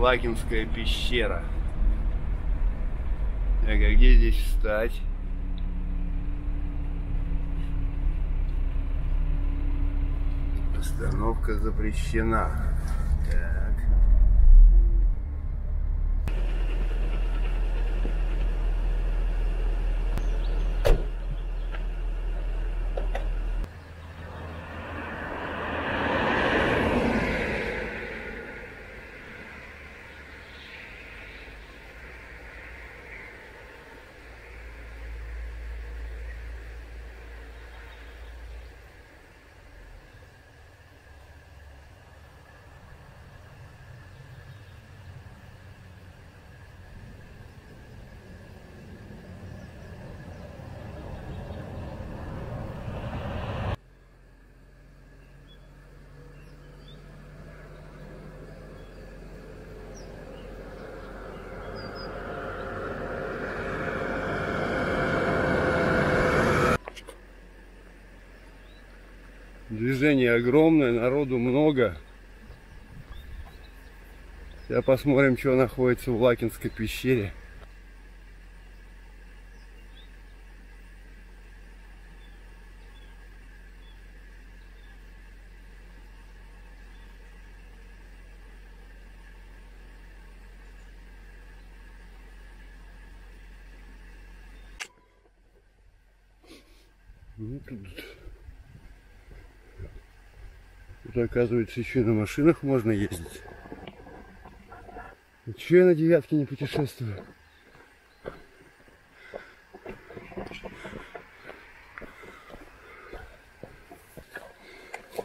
Лакинская пещера. Так, а где здесь встать? Остановка запрещена. Так. Движение огромное, народу много. Сейчас посмотрим, что находится в Лакинской пещере. Ну, тут Тут, оказывается, еще и на машинах можно ездить. И че я на девятке не путешествую?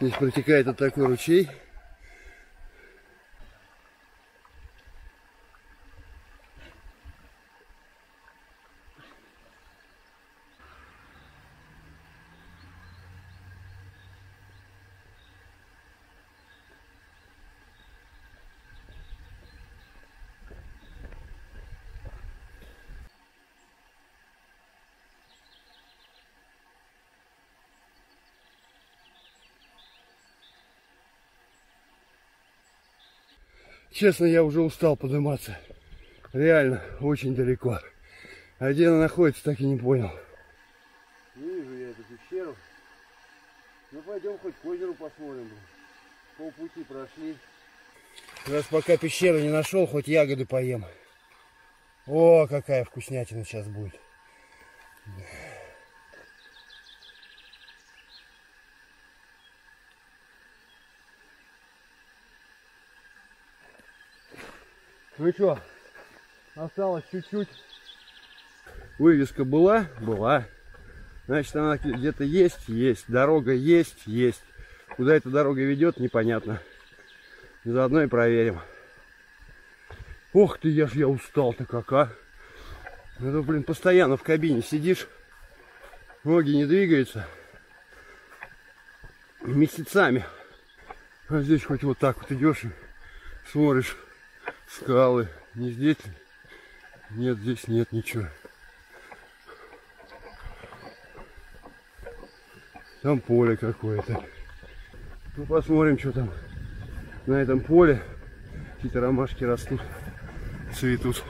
Здесь протекает вот такой ручей. Честно, я уже устал подниматься. Реально, очень далеко. А где она находится, так и не понял. Не вижу я эту пещеру. Ну пойдем хоть к озеру посмотрим. Полпути прошли. Раз пока пещеру не нашел, хоть ягоды поем. О, какая вкуснятина сейчас будет. Ну что, осталось чуть-чуть. Вывеска была? Была. Значит, она где-то есть? Есть. Дорога есть? Есть. Куда эта дорога ведет, непонятно. Заодно и проверим. Ох ты, я ж я устал-то как, а. Ну, блин, постоянно в кабине сидишь, ноги не двигаются. Месяцами. А здесь хоть вот так вот идешь и смотришь скалы. Не здесь ли? Нет, здесь нет ничего. Там поле какое-то. Ну, посмотрим, что там на этом поле. Какие-то ромашки растут, цветут.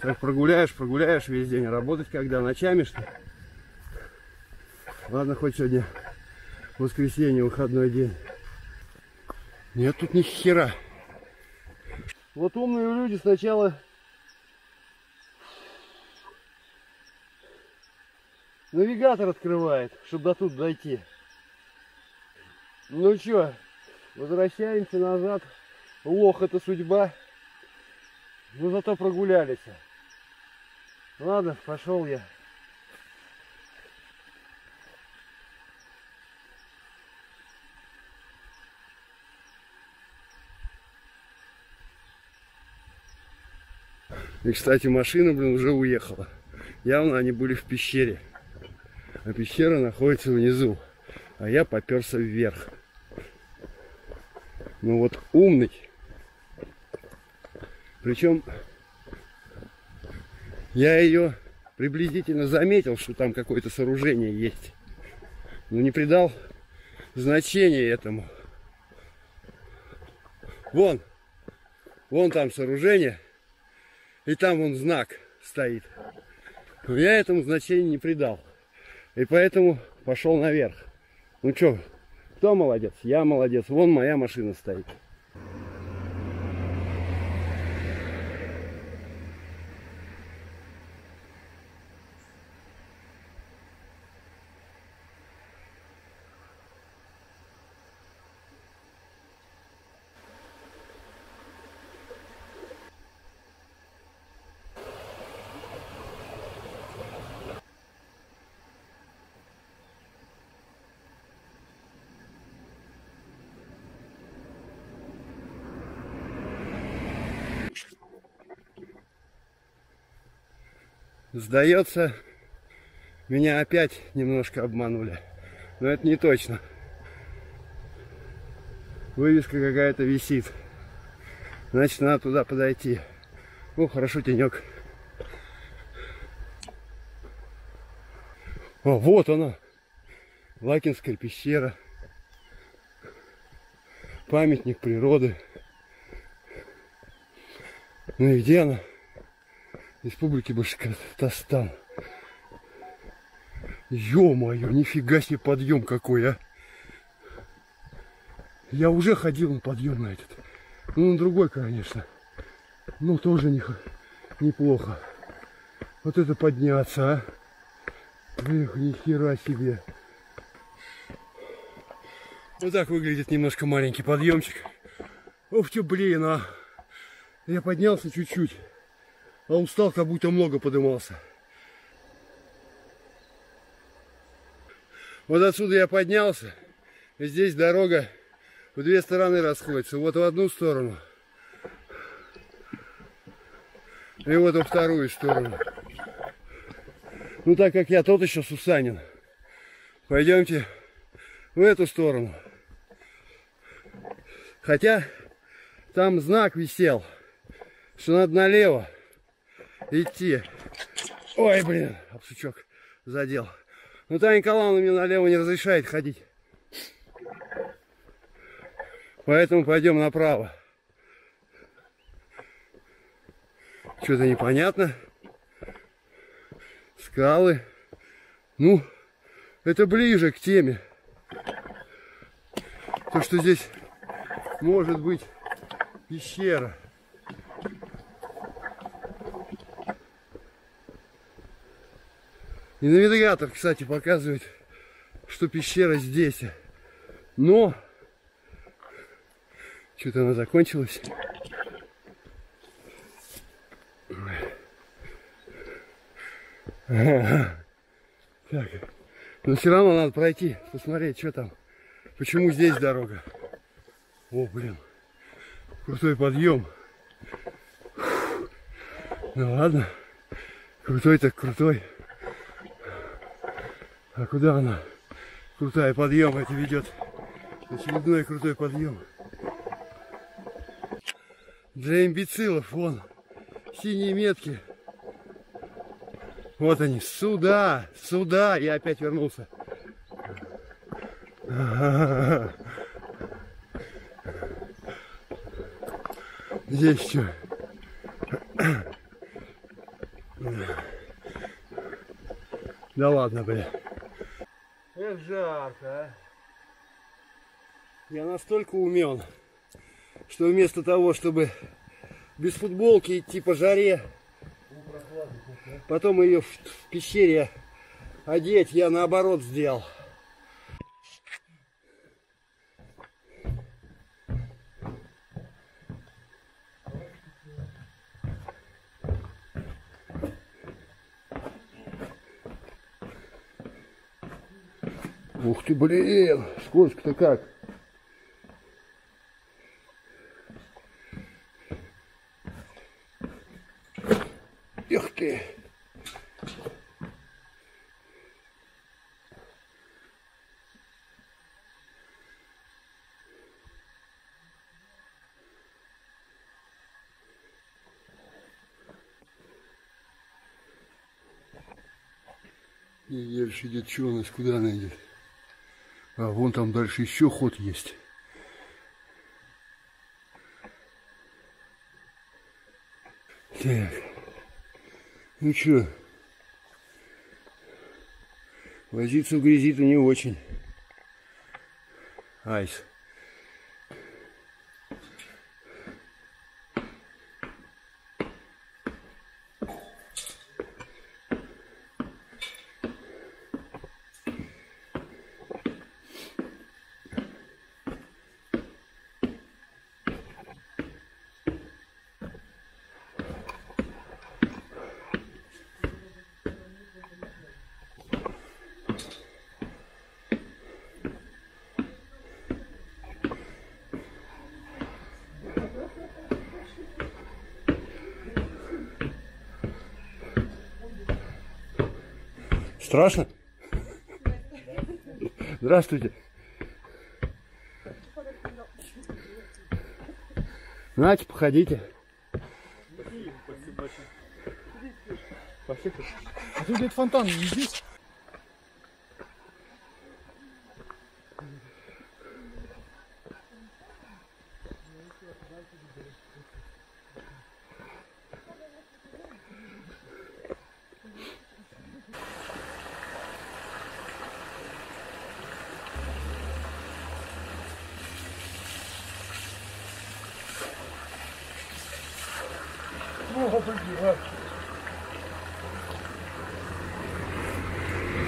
Так прогуляешь, прогуляешь весь день. Работать когда? Ночами что Ладно, хоть сегодня воскресенье, выходной день. Нет тут ни хера. Вот умные люди сначала навигатор открывает, чтобы до тут дойти. Ну что, возвращаемся назад. Лох, это судьба. Но зато прогулялись. Ладно, пошел я. И, кстати, машина, блин, уже уехала. Явно они были в пещере. А пещера находится внизу. А я поперся вверх. Ну вот умный. Причем я ее приблизительно заметил, что там какое-то сооружение есть. Но не придал значения этому. Вон, вон там сооружение, и там вон знак стоит. Но я этому значения не придал. И поэтому пошел наверх. Ну что, кто молодец? Я молодец. Вон моя машина стоит. Сдается, меня опять немножко обманули. Но это не точно. Вывеска какая-то висит. Значит, надо туда подойти. О, хорошо, тенек. О, вот она. Лакинская пещера. Памятник природы. Ну и где она? Республики Башкортостан. Ё-моё, нифига себе подъем какой, а. Я уже ходил на подъем на этот. Ну, на другой, конечно. Ну, тоже не, неплохо. Вот это подняться, а. Эх, ни хера себе. Вот так выглядит немножко маленький подъемчик. Ох, что, блин, а. Я поднялся чуть-чуть. А устал, как будто много подымался. Вот отсюда я поднялся. Здесь дорога в две стороны расходится. Вот в одну сторону. И вот во вторую сторону. Ну, так как я тот еще Сусанин, пойдемте в эту сторону. Хотя там знак висел, что надо налево идти. Ой, блин, обсучок задел. Ну, Таня Николаевна мне налево не разрешает ходить. Поэтому пойдем направо. Что-то непонятно. Скалы. Ну, это ближе к теме. То, что здесь может быть пещера. И навигатор, кстати, показывает, что пещера здесь. Но что-то она закончилась. Так. Но все равно надо пройти, посмотреть, что там. Почему здесь дорога. О, блин. Крутой подъем. Ну ладно. Крутой так крутой. А куда она? Крутая подъем это ведет. Очередной крутой подъем. Для имбецилов, вон, синие метки. Вот они, сюда, сюда. Я опять вернулся. Здесь что? Да ладно, бля. Жарко, а. Я настолько умен, что вместо того, чтобы без футболки идти по жаре, потом ее в пещере одеть, я наоборот сделал. Ух ты, блин, скользко-то как. Эх ты. И дальше идет, что у нас, куда она идет? А вон там дальше еще ход есть. Так. Ну что? Возиться в грязи-то не очень. Айс. Страшно? Здравствуйте. Нате, походите. А тут где-то фонтан не здесь?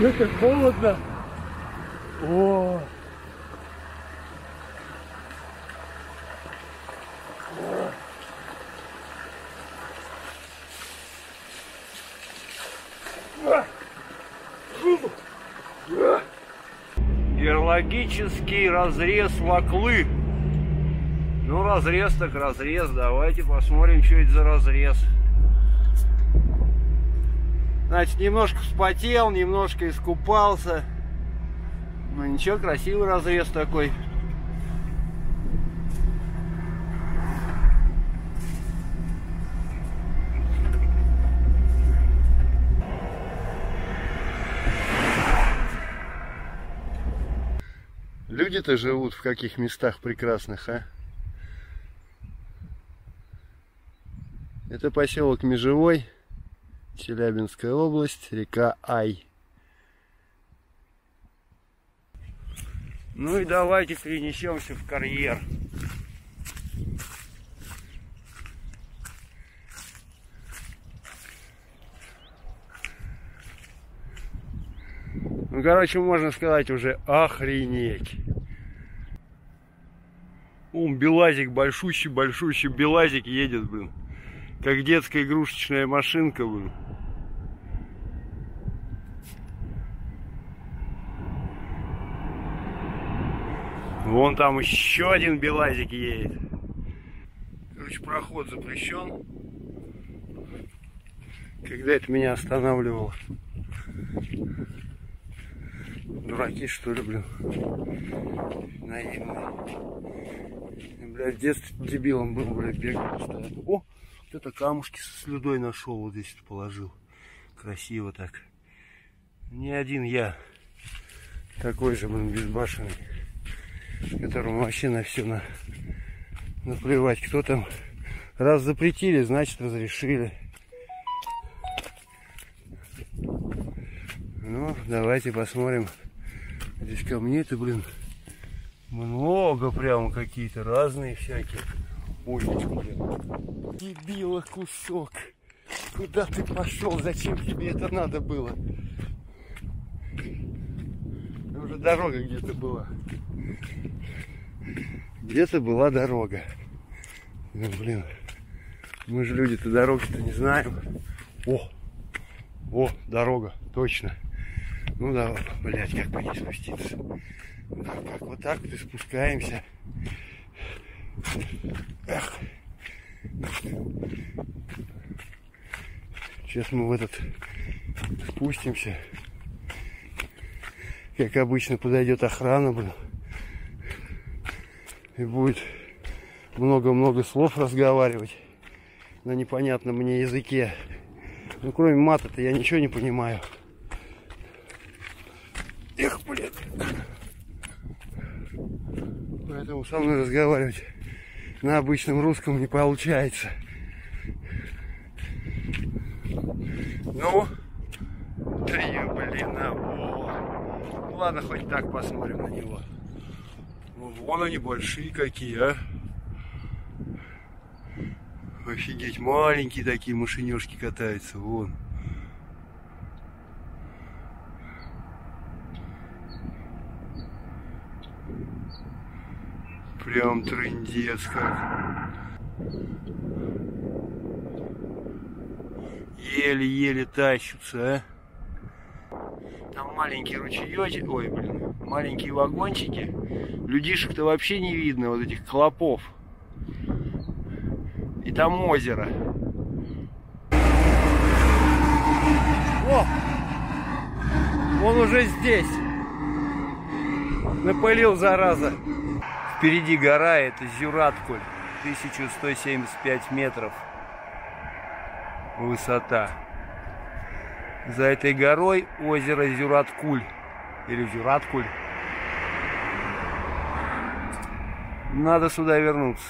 Это холодно. О. Геологический разрез Ваклы. Ну, разрез так разрез. Давайте посмотрим, что это за разрез. Значит, немножко вспотел, немножко искупался. Ну, ничего, красивый разрез такой. Люди-то живут в каких местах прекрасных, а? Это поселок Межевой, Челябинская область, река Ай. Ну и давайте перенесемся в карьер. Ну, короче, можно сказать уже охренеть. Ум, Белазик, большущий-большущий Белазик едет, блин. Как детская игрушечная машинка, блин. Вон там еще один Белазик едет. Короче, проход запрещен. Когда это меня останавливало? Дураки, что ли, блин? Наивные. Бля, в детстве дебилом был, блядь, бегал. О, кто-то камушки со слюдой нашел, вот здесь положил. Красиво так. Не один я. Такой же, блин, безбашенный. Которому вообще на все на... наплевать. Кто там раз запретили, значит разрешили. Ну, давайте посмотрим. Здесь камней-то, блин, много прямо какие-то разные всякие. Ой, блин. Дебила кусок. Куда ты пошел? Зачем тебе это надо было? Уже дорога где-то была. Где-то была дорога. Ну, блин. Мы же люди-то дороги-то не знаем. О! О, дорога, точно. Ну да, блядь, как по ней спуститься? Так, так, вот так вот спускаемся. Эх. Сейчас мы в этот спустимся. Как обычно подойдет охрана, блин. И будет много-много слов разговаривать на непонятном мне языке. Ну, кроме мата-то я ничего не понимаю. Эх, блин. Поэтому со мной разговаривать на обычном русском не получается. Ну, я, блин. Ну ладно, хоть так посмотрим на него. Ну, вон они большие какие, а. Офигеть, маленькие такие машинешки катаются, вон. Прям трындец как. Еле-еле тащутся, а. Там маленькие ручеечки, ой, блин, маленькие вагончики. Людишек-то вообще не видно, вот этих клопов. И там озеро. О! Он уже здесь. Напылил, зараза. Впереди гора, это Зюраткуль. 1175 метров высота. За этой горой озеро Зюраткуль. Или Зюраткуль. Надо сюда вернуться.